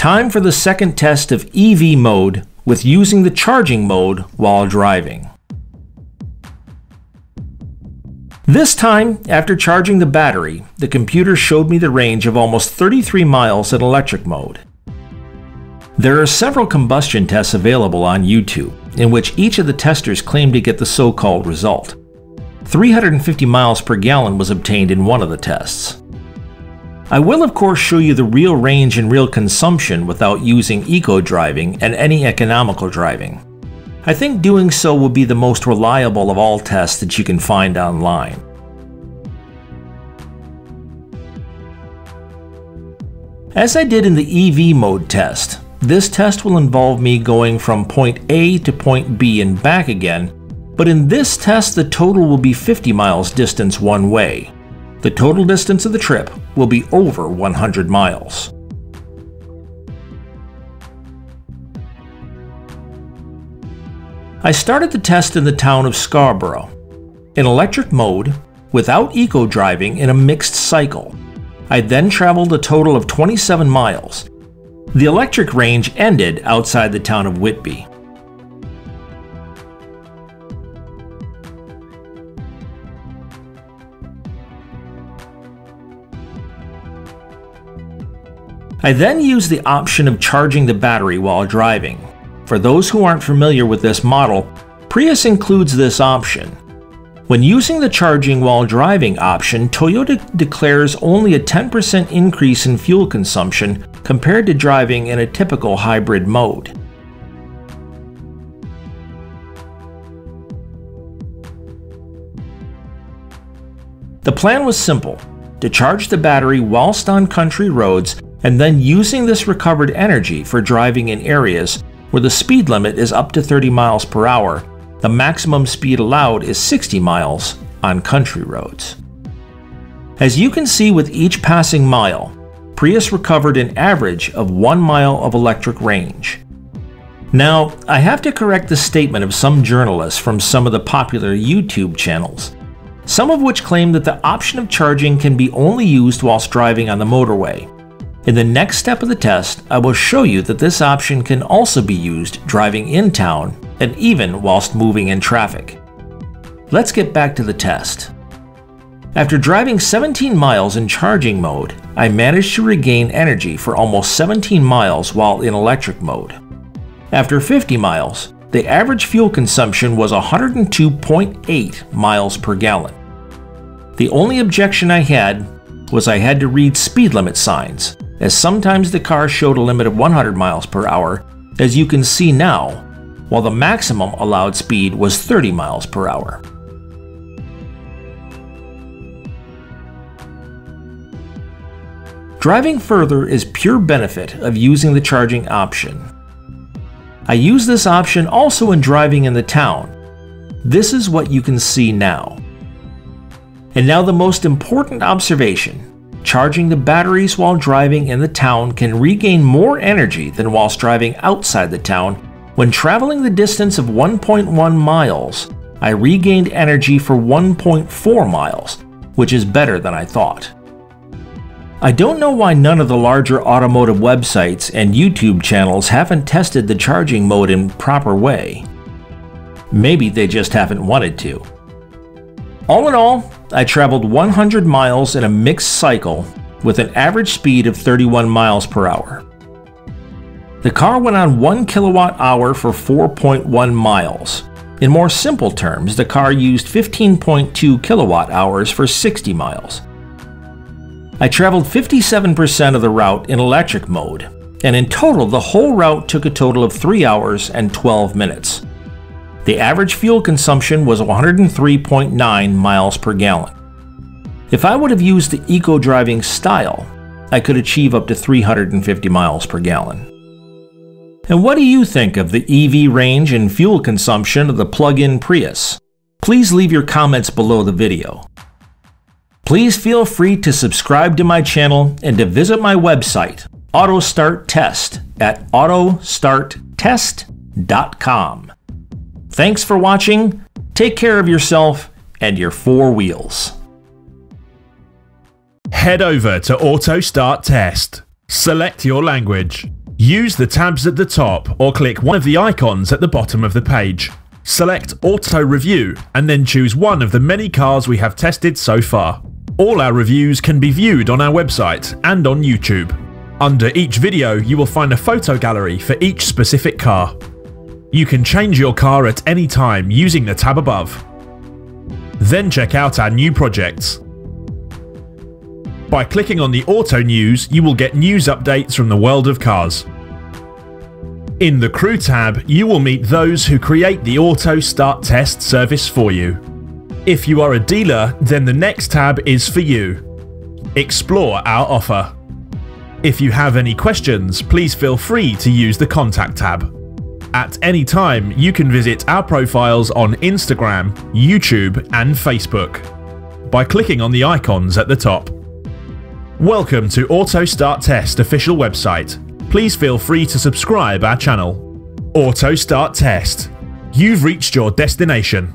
Time for the second test of EV mode with using the charging mode while driving. This time, after charging the battery, the computer showed me the range of almost 33 miles in electric mode. There are several combustion tests available on YouTube, in which each of the testers claim to get the so-called result. 350 miles per gallon was obtained in one of the tests. I will of course show you the real range and real consumption without using eco driving and any economical driving. I think doing so will be the most reliable of all tests that you can find online. As I did in the EV mode test, this test will involve me going from point A to point B and back again, but in this test the total will be 50 miles distance one way. The total distance of the trip will be over 100 miles. I started the test in the town of Scarborough, in electric mode, without eco driving in a mixed cycle. I then traveled a total of 27 miles. The electric range ended outside the town of Whitby. I then use the option of charging the battery while driving. For those who aren't familiar with this model, Prius includes this option. When using the charging while driving option, Toyota declares only a 10% increase in fuel consumption compared to driving in a typical hybrid mode. The plan was simple to charge the battery whilst on country roads and then using this recovered energy for driving in areas where the speed limit is up to 30 miles per hour, the maximum speed allowed is 60 miles on country roads. As you can see with each passing mile, Prius recovered an average of 1 mile of electric range. Now, I have to correct the statement of some journalists from some of the popular YouTube channels, some of which claim that the option of charging can be only used whilst driving on the motorway. In the next step of the test, I will show you that this option can also be used driving in town and even whilst moving in traffic. Let's get back to the test. After driving 17 miles in charging mode, I managed to regain energy for almost 17 miles while in electric mode. After 50 miles, the average fuel consumption was 102.8 miles per gallon. The only objection I had was I had to read speed limit signs, as sometimes the car showed a limit of 100 miles per hour, as you can see now, while the maximum allowed speed was 30 miles per hour. Driving further is pure benefit of using the charging option. I use this option also in driving in the town. This is what you can see now. And now the most important observation charging the batteries while driving in the town can regain more energy than whilst driving outside the town. When traveling the distance of 1.1 miles, I regained energy for 1.4 miles, which is better than I thought. I don't know why none of the larger automotive websites and YouTube channels haven't tested the charging mode in proper way. Maybe they just haven't wanted to. All in all, I traveled 100 miles in a mixed cycle with an average speed of 31 miles per hour. The car went on 1 kilowatt hour for 4.1 miles. In more simple terms, the car used 15.2 kilowatt hours for 60 miles. I traveled 57% of the route in electric mode, and in total, the whole route took a total of 3 hours and 12 minutes. The average fuel consumption was 103.9 miles per gallon. If I would have used the eco driving style, I could achieve up to 350 miles per gallon. And what do you think of the EV range and fuel consumption of the plug-in Prius? Please leave your comments below the video. Please feel free to subscribe to my channel and to visit my website, AutoStart Test, at autostarttest.com. Thanks for watching, take care of yourself and your four wheels. Head over to Auto Start Test. Select your language. Use the tabs at the top or click one of the icons at the bottom of the page. Select Auto Review and then choose one of the many cars we have tested so far. All our reviews can be viewed on our website and on YouTube. Under each video you will find a photo gallery for each specific car. You can change your car at any time using the tab above. Then check out our new projects. By clicking on the Auto News, you will get news updates from the world of cars. In the Crew tab, you will meet those who create the Auto Start Test service for you. If you are a dealer, then the next tab is for you. Explore our offer. If you have any questions, please feel free to use the Contact tab. At any time, you can visit our profiles on Instagram, YouTube, and Facebook by clicking on the icons at the top. Welcome to Auto Start Test official website. Please feel free to subscribe our channel. Auto Start Test. You've reached your destination.